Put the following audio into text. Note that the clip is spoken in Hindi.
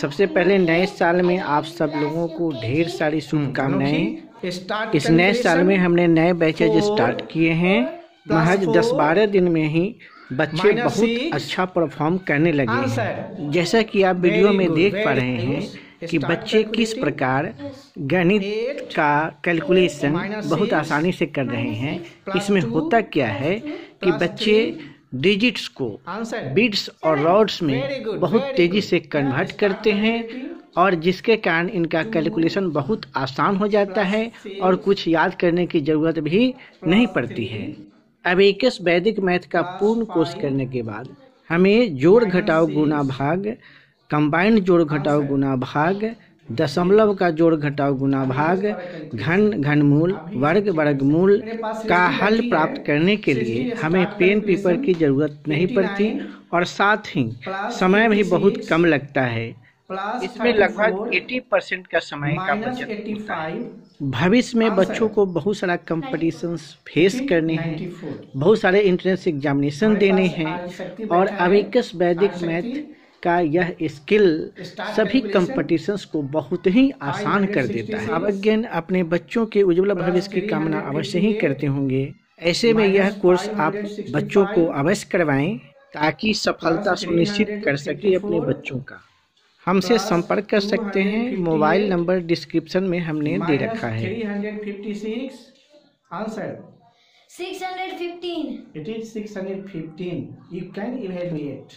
सबसे पहले नए साल में आप सब लोगों को ढेर सारी शुभकामनाएँ। स्टार्ट इस नए साल में हमने नए बैचेज स्टार्ट किए हैं। महज दस बारह दिन में ही बच्चे बहुत अच्छा परफॉर्म करने लगे हैं। जैसा कि आप वीडियो में देख पा रहे हैं कि बच्चे किस प्रकार गणित का कैलकुलेशन बहुत आसानी से कर रहे हैं। इसमें होता क्या है कि बच्चे. डिजिट्स को बिट्स और रॉड्स में बहुत तेज़ी से कन्वर्ट करते हैं और जिसके कारण इनका कैलकुलेशन बहुत आसान हो जाता है और कुछ याद करने की ज़रूरत भी नहीं पड़ती है। अब इक्कीस वैदिक मैथ का पूर्ण कोर्स करने के बाद हमें जोड़ घटाव गुना भाग कंबाइंड जोड़ घटाव गुना भाग दशमलव का जोड़ घटाव गुना भाग घन घनमूल वर्ग वर्गमूल का हल प्राप्त करने के लिए हमें पेन पेपर की ज़रूरत नहीं पड़ती और साथ ही समय भी बहुत कम लगता है। इसमें लगभग 80 परसेंट का समय का बचत होता है। भविष्य में बच्चों को बहुत सारा कंपटीशंस फेस करने हैं। बहुत सारे इंट्रेंस एग्जामिनेशन देने हैं और अविकस वैदिक मैथ का यह स्किल सभी कंपटीशंस को बहुत ही आसान कर देता है। अवज्ञन अपने बच्चों के उज्जवल भविष्य की कामना अवश्य ही करते होंगे। ऐसे में यह कोर्स आप बच्चों को अवश्य करवाएँ ताकि सफलता सुनिश्चित कर सके अपने बच्चों का। हमसे संपर्क कर सकते हैं। मोबाइल नंबर डिस्क्रिप्शन में हमने दे रखा है। Answer 615 it is 615 you can evaluate